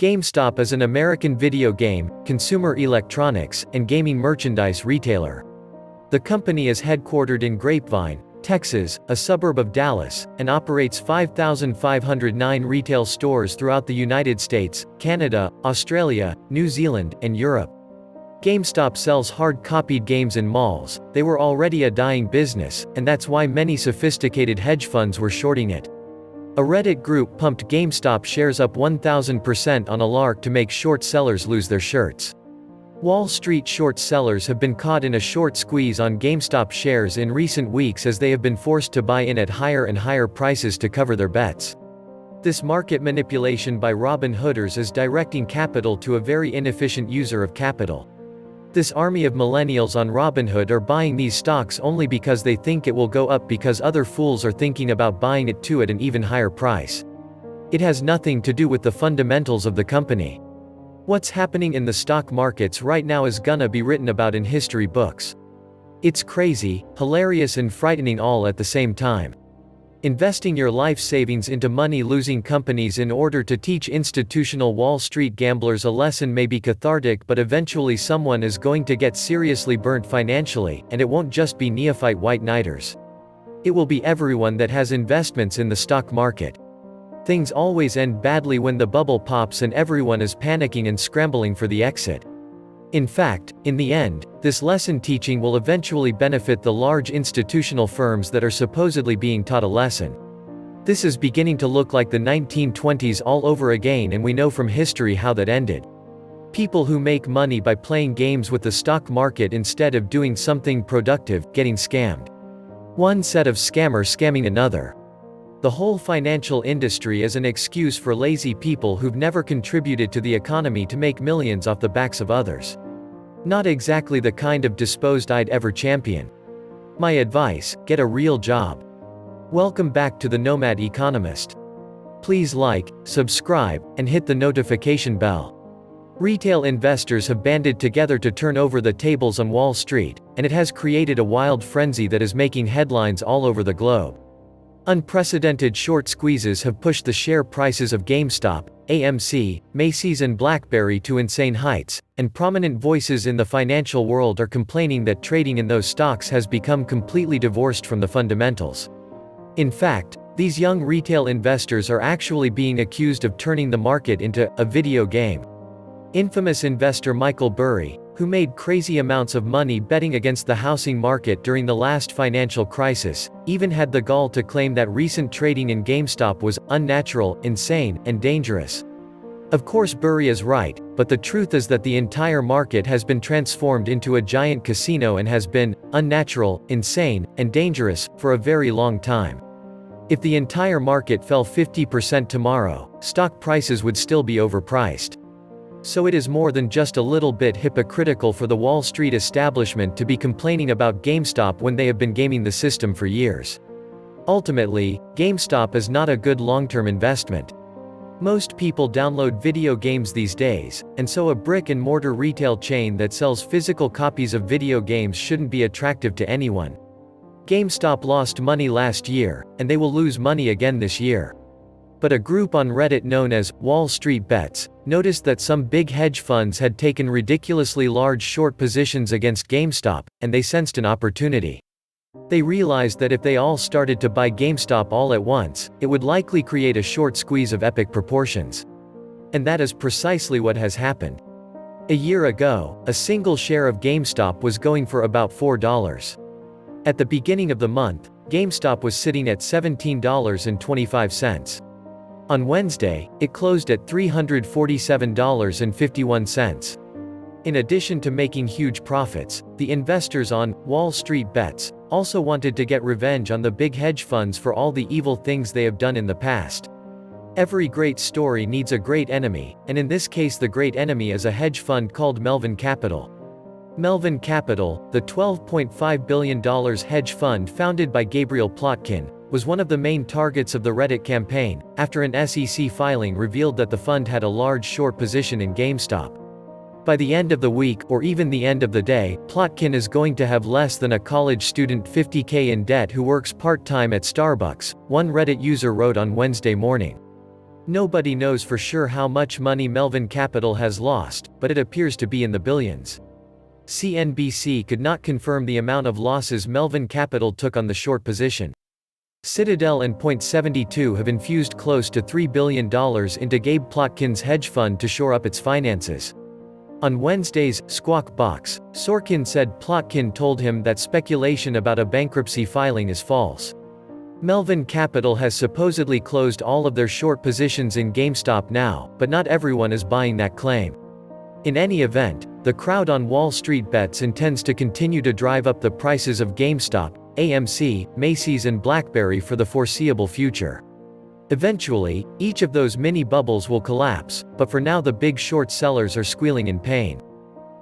GameStop is an American video game, consumer electronics, and gaming merchandise retailer. The company is headquartered in Grapevine, Texas, a suburb of Dallas, and operates 5,509 retail stores throughout the United States, Canada, Australia, New Zealand, and Europe. GameStop sells hard-copied games in malls, they were already a dying business, and that's why many sophisticated hedge funds were shorting it. A Reddit group pumped GameStop shares up 1000% on a lark to make short sellers lose their shirts. Wall Street short sellers have been caught in a short squeeze on GameStop shares in recent weeks as they have been forced to buy in at higher and higher prices to cover their bets. This market manipulation by Robin Hooders is directing capital to a very inefficient user of capital. This army of millennials on Robinhood are buying these stocks only because they think it will go up because other fools are thinking about buying it too at an even higher price. It has nothing to do with the fundamentals of the company. What's happening in the stock markets right now is gonna be written about in history books. It's crazy, hilarious and frightening all at the same time. Investing your life savings into money-losing companies in order to teach institutional Wall Street gamblers a lesson may be cathartic but eventually someone is going to get seriously burnt financially, and it won't just be neophyte white knighters. It will be everyone that has investments in the stock market. Things always end badly when the bubble pops and everyone is panicking and scrambling for the exit. In fact, in the end, this lesson teaching will eventually benefit the large institutional firms that are supposedly being taught a lesson. This is beginning to look like the 1920s all over again and we know from history how that ended. People who make money by playing games with the stock market instead of doing something productive, getting scammed. One set of scammer scamming another. The whole financial industry is an excuse for lazy people who've never contributed to the economy to make millions off the backs of others. Not exactly the kind of disposed I'd ever champion. My advice, get a real job. Welcome back to the Nomad Economist. Please like, subscribe, and hit the notification bell. Retail investors have banded together to turn over the tables on Wall Street, and it has created a wild frenzy that is making headlines all over the globe. Unprecedented short squeezes have pushed the share prices of GameStop, AMC, Macy's and BlackBerry to insane heights, and prominent voices in the financial world are complaining that trading in those stocks has become completely divorced from the fundamentals. In fact, these young retail investors are actually being accused of turning the market into a video game. Infamous investor Michael Burry, who made crazy amounts of money betting against the housing market during the last financial crisis, even had the gall to claim that recent trading in GameStop was unnatural, insane, and dangerous. Of course Burry is right, but the truth is that the entire market has been transformed into a giant casino and has been unnatural, insane, and dangerous for a very long time. If the entire market fell 50% tomorrow, stock prices would still be overpriced. So it is more than just a little bit hypocritical for the Wall Street establishment to be complaining about GameStop when they have been gaming the system for years. Ultimately, GameStop is not a good long-term investment. Most people download video games these days, and so a brick-and-mortar retail chain that sells physical copies of video games shouldn't be attractive to anyone. GameStop lost money last year, and they will lose money again this year. But a group on Reddit known as Wall Street Bets noticed that some big hedge funds had taken ridiculously large short positions against GameStop, and they sensed an opportunity. They realized that if they all started to buy GameStop all at once, it would likely create a short squeeze of epic proportions. And that is precisely what has happened. A year ago, a single share of GameStop was going for about $4. At the beginning of the month, GameStop was sitting at $17.25. On Wednesday, it closed at $347.51. In addition to making huge profits, the investors on Wall Street Bets also wanted to get revenge on the big hedge funds for all the evil things they have done in the past. Every great story needs a great enemy, and in this case the great enemy is a hedge fund called Melvin Capital. Melvin Capital, the $12.5 billion hedge fund founded by Gabriel Plotkin, was one of the main targets of the Reddit campaign, after an SEC filing revealed that the fund had a large short position in GameStop. By the end of the week, or even the end of the day, Plotkin is going to have less than a college student 50k in debt who works part-time at Starbucks, one Reddit user wrote on Wednesday morning. Nobody knows for sure how much money Melvin Capital has lost, but it appears to be in the billions. CNBC could not confirm the amount of losses Melvin Capital took on the short position. Citadel and Point72 have infused close to $3 billion into Gabe Plotkin's hedge fund to shore up its finances. On Wednesday's Squawk Box, Sorkin said Plotkin told him that speculation about a bankruptcy filing is false. Melvin Capital has supposedly closed all of their short positions in GameStop now, but not everyone is buying that claim. In any event, the crowd on Wall Street bets intends to continue to drive up the prices of GameStop, AMC, Macy's and BlackBerry for the foreseeable future. Eventually, each of those mini bubbles will collapse, but for now the big short sellers are squealing in pain.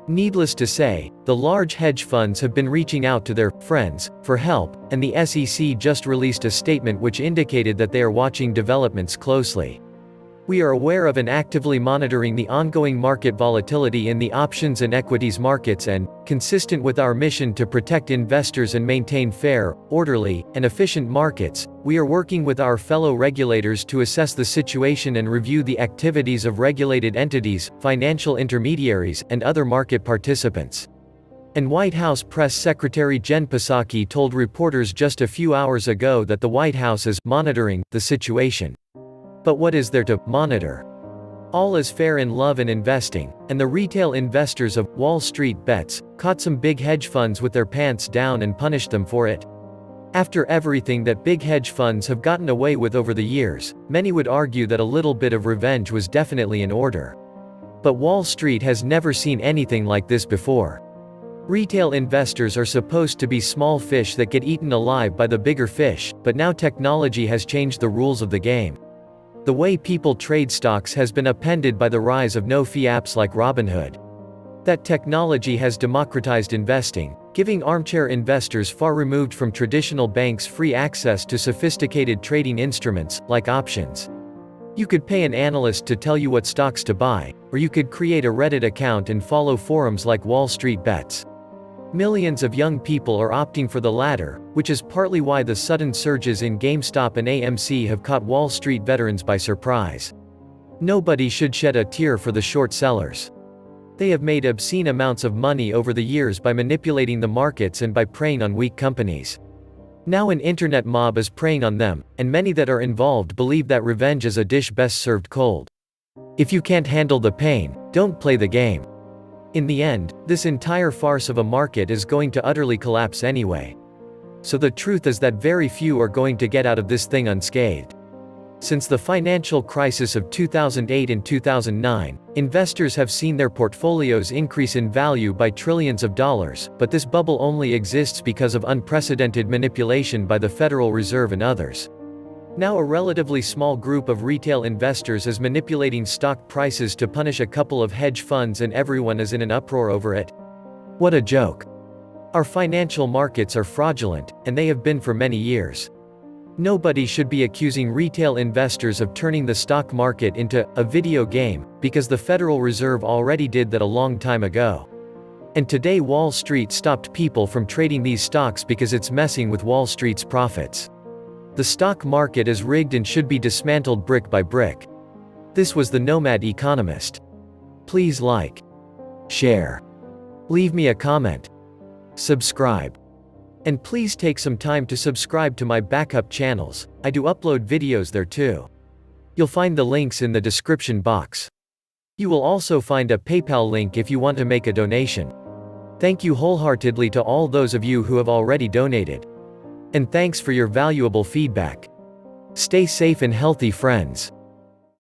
Needless to say, the large hedge funds have been reaching out to their friends for help, and the SEC just released a statement which indicated that they are watching developments closely. We are aware of and actively monitoring the ongoing market volatility in the options and equities markets and, consistent with our mission to protect investors and maintain fair, orderly, and efficient markets, we are working with our fellow regulators to assess the situation and review the activities of regulated entities, financial intermediaries, and other market participants. And White House Press Secretary Jen Psaki told reporters just a few hours ago that the White House is monitoring the situation. But what is there to monitor? All is fair in love and investing, and the retail investors of Wall Street bets caught some big hedge funds with their pants down and punished them for it. After everything that big hedge funds have gotten away with over the years, many would argue that a little bit of revenge was definitely in order. But Wall Street has never seen anything like this before. Retail investors are supposed to be small fish that get eaten alive by the bigger fish, but now technology has changed the rules of the game. The way people trade stocks has been appended by the rise of no-fee apps like Robinhood. That technology has democratized investing, giving armchair investors far removed from traditional banks free access to sophisticated trading instruments, like options. You could pay an analyst to tell you what stocks to buy, or you could create a Reddit account and follow forums like Wall Street Bets. Millions of young people are opting for the latter, which is partly why the sudden surges in GameStop and AMC have caught Wall Street veterans by surprise. Nobody should shed a tear for the short sellers. They have made obscene amounts of money over the years by manipulating the markets and by preying on weak companies. Now an internet mob is preying on them, and many that are involved believe that revenge is a dish best served cold. If you can't handle the pain, don't play the game. In the end, this entire farce of a market is going to utterly collapse anyway. So the truth is that very few are going to get out of this thing unscathed. Since the financial crisis of 2008 and 2009, investors have seen their portfolios increase in value by trillions of dollars, but this bubble only exists because of unprecedented manipulation by the Federal Reserve and others. Now a relatively small group of retail investors is manipulating stock prices to punish a couple of hedge funds and everyone is in an uproar over it. What a joke. Our financial markets are fraudulent, and they have been for many years. Nobody should be accusing retail investors of turning the stock market into a video game, because the Federal Reserve already did that a long time ago. And today Wall Street stopped people from trading these stocks because it's messing with Wall Street's profits. The stock market is rigged and should be dismantled brick by brick. This was the Nomad Economist. Please like, share, leave me a comment, subscribe. And please take some time to subscribe to my backup channels, I do upload videos there too. You'll find the links in the description box. You will also find a PayPal link if you want to make a donation. Thank you wholeheartedly to all those of you who have already donated. And thanks for your valuable feedback. Stay safe and healthy friends.